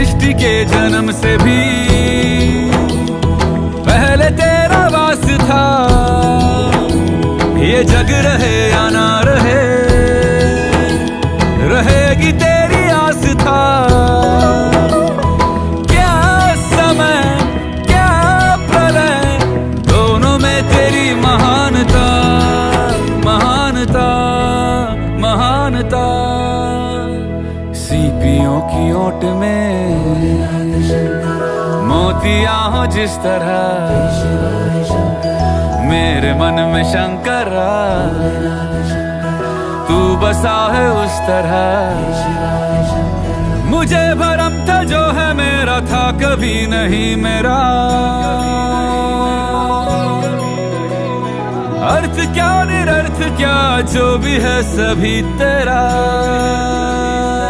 सृष्टि के जन्म से भी पहले तेरा वास था। ये जग रहे या ना रहे, रहेगी तेरी आस था। क्या समय, क्या प्रलय, दोनों में तेरी महानता महानता महानता। सीपियों की ओट में। मोतिया हो जिस तरह। मेरे मन में शंकरा। तू बसा है उस तरह। मुझे भरम था जो है मेरा था, कभी नहीं मेरा। अर्थ क्या, निरर्थ क्या, जो भी है सभी तेरा।